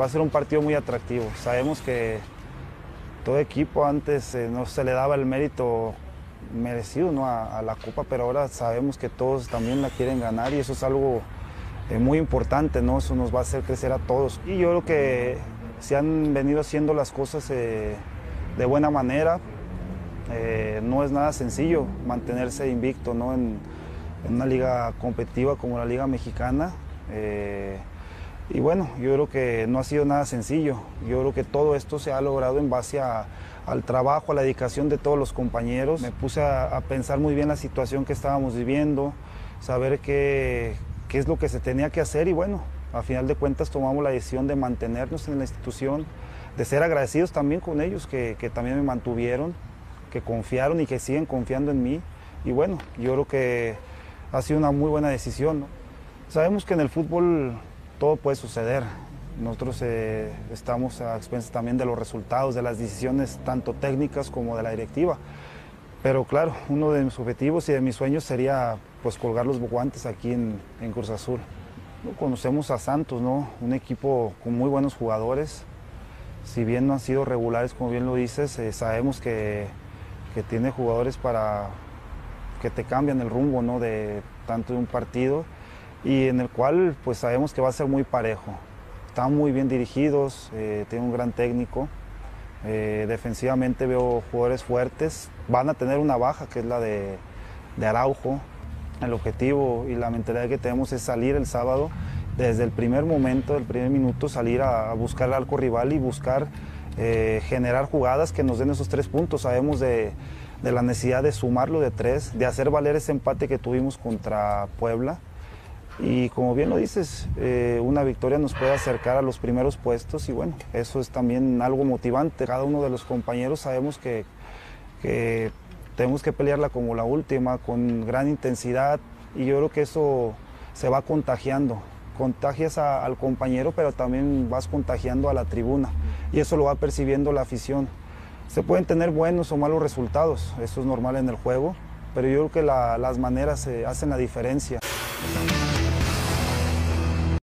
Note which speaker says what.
Speaker 1: va a ser un partido muy atractivo. Sabemos que todo equipo antes eh, no se le daba el mérito merecido ¿no? a, la Copa, pero ahora sabemos que todos también la quieren ganar y eso es algo eh, muy importante, ¿no? eso nos va a hacer crecer a todos. Y yo creo que se han venido haciendo las cosas eh, de buena manera, no es nada sencillo mantenerse invicto ¿no? en, en, una liga competitiva como la Liga Mexicana. Y bueno, yo creo que no ha sido nada sencillo. Yo creo que todo esto se ha logrado en base al trabajo, a la dedicación de todos los compañeros. Me puse a, pensar muy bien la situación que estábamos viviendo, saber qué, qué es lo que se tenía que hacer y bueno, a final de cuentas tomamos la decisión de mantenernos en la institución, de ser agradecidos también con ellos, que, también me mantuvieron, que confiaron y que siguen confiando en mí. Y bueno, yo creo que ha sido una muy buena decisión. Sabemos que en el fútbol todo puede suceder. Nosotros eh, estamos a expensas también de los resultados, de las decisiones tanto técnicas como de la directiva. Pero claro, uno de mis objetivos y de mis sueños sería pues colgar los guantes aquí en, Cruz Azul. Conocemos a Santos, ¿no? un equipo con muy buenos jugadores. Si bien no han sido regulares, como bien lo dices, eh, sabemos que, que, tiene jugadores para que te cambian el rumbo ¿no? de tanto de un partido y en el cual pues sabemos que va a ser muy parejo. Están muy bien dirigidos, eh, tiene un gran técnico. Eh, defensivamente veo jugadores fuertes. Van a tener una baja que es la de, Araujo. El objetivo y la mentalidad que tenemos es salir el sábado desde el primer momento, el primer minuto, salir a, buscar el arco rival y buscar eh, generar jugadas que nos den esos tres puntos. Sabemos de, de la necesidad de sumarlo de tres, de hacer valer ese empate que tuvimos contra Puebla y como bien lo dices, eh, una victoria nos puede acercar a los primeros puestos y bueno, eso es también algo motivante. Cada uno de los compañeros sabemos que, tenemos que pelearla como la última, con gran intensidad y yo creo que eso se va contagiando. Contagias al compañero, pero también vas contagiando a la tribuna y eso lo va percibiendo la afición. Se pueden tener buenos o malos resultados, eso es normal en el juego, pero yo creo que las maneras hacen la diferencia.